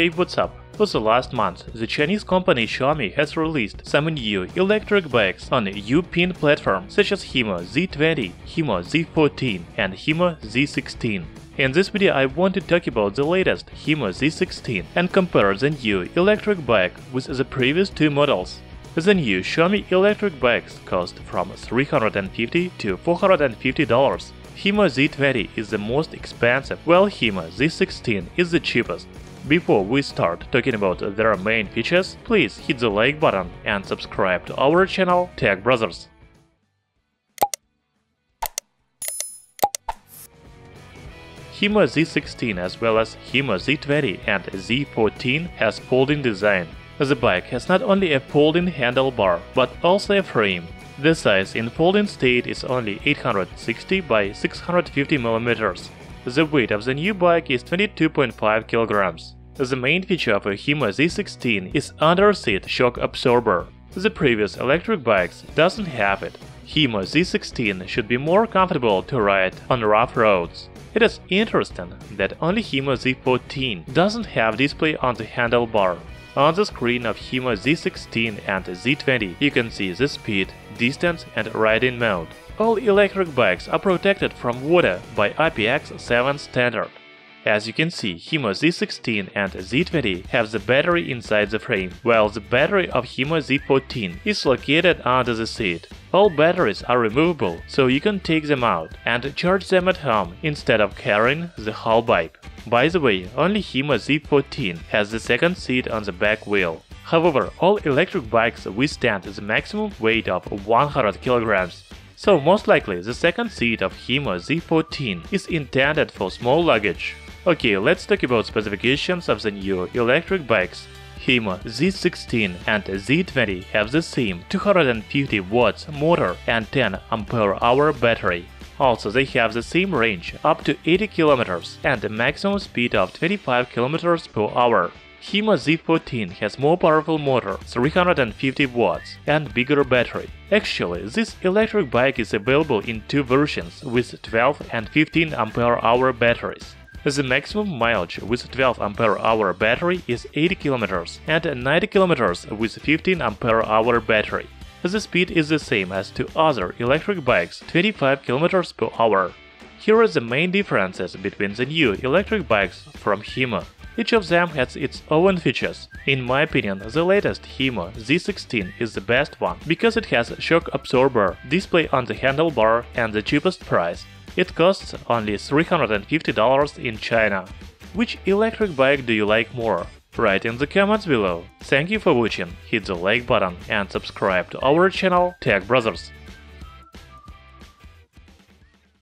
Hey what's up? For the last month, the Chinese company Xiaomi has released some new electric bikes on Youpin platform such as Himo Z20, Himo Z14 and Himo Z16. In this video I want to talk about the latest Himo Z16 and compare the new electric bike with the previous two models. The new Xiaomi electric bikes cost from 350 to $450. Himo Z20 is the most expensive, while Himo Z16 is the cheapest. Before we start talking about their main features, please hit the like button and subscribe to our channel Tech Brothers. Himo Z16 as well as Himo Z20 and Z14 has folding design. The bike has not only a folding handlebar but also a frame. The size in folding state is only 860 by 650 mm. The weight of the new bike is 22.5 kilograms. The main feature of a Himo Z16 is under-seat shock absorber. The previous electric bikes doesn't have it. Himo Z16 should be more comfortable to ride on rough roads. It is interesting that only Himo Z14 doesn't have display on the handlebar. On the screen of Himo Z16 and Z20, you can see the speed, distance and riding mode. All electric bikes are protected from water by IPX7 standard. As you can see, Himo Z16 and Z20 have the battery inside the frame, while the battery of Himo Z14 is located under the seat. All batteries are removable, so you can take them out and charge them at home instead of carrying the whole bike. By the way, only Himo Z14 has the second seat on the back wheel. However, all electric bikes withstand the maximum weight of 100 kilograms. So most likely the second seat of Himo Z14 is intended for small luggage. Okay, let's talk about specifications of the new electric bikes. Himo Z16 and Z20 have the same 250 watts motor and 10 ampere hour battery. Also, they have the same range up to 80 km and a maximum speed of 25 km per hour. Himo Z14 has more powerful motor, 350 watts, and bigger battery. Actually, this electric bike is available in two versions with 12 and 15 ampere hour batteries. The maximum mileage with 12 Ah battery is 80 km and 90 km with 15 Ah battery. The speed is the same as to other electric bikes 25 km per hour. Here are the main differences between the new electric bikes from Himo. Each of them has its own features. In my opinion, the latest Himo Z16 is the best one because it has shock absorber, display on the handlebar and the cheapest price. It costs only $350 in China. Which electric bike do you like more? Write in the comments below. Thank you for watching, hit the like button and subscribe to our channel Tech Brothers.